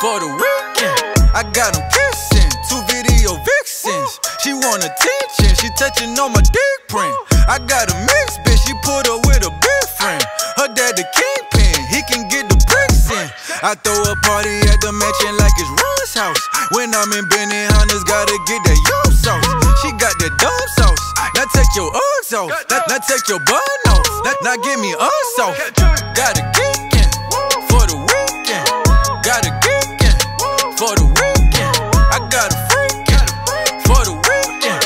for the weekend. I got them kissing, two video vixens. She want attention, she touching on my dick print. I got a mix, bitch, she put her with a big friend. Her dad the kingpin, he can get the bricks in. I throw a party at the mansion like it's Ron's house. When I'm in Benihana's, gotta get that yo sauce. She got that dumb sauce. Now take your Uggs off. Now, now take your bun off. Now, now give me us off. Gotta get for the weekend. I got a freakin' for the weekend.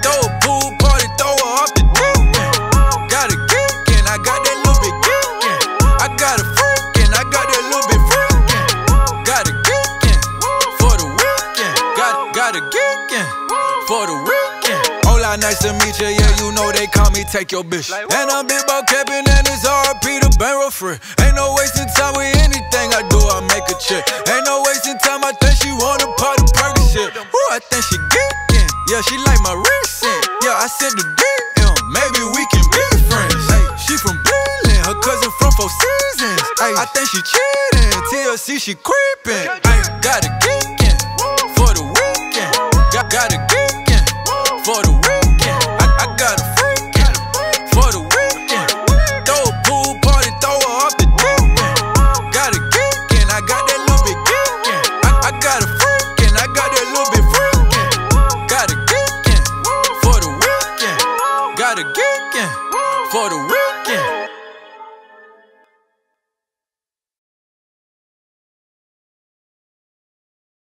Throw a pool party, throw her off the deep end. Got a kick in, I got that little bit kickin'. I got a freakin', I got that little bit freakin'. Got a kickin' for the weekend. Got got a kickin' for the weekend. Hola, nice to meet ya. Yeah, you know they call me take your bitch. And I'm big about capping and it's RP to barrel free. Ain't no wasting time with think she geeking. Yeah, she like my recent. Yeah, I sent the DM. Maybe we can be friends. Hey, she from Berlin. Her cousin from Four Seasons. Hey, I think she cheating. TLC, she creeping. Ay, got a geeking for the weekend. Got, got a geeking for the weekend. I, I got a freaking for the weekend. Throw a pool party, throw her off the deep end. Got a geeking, I got that weekend. For the weekend.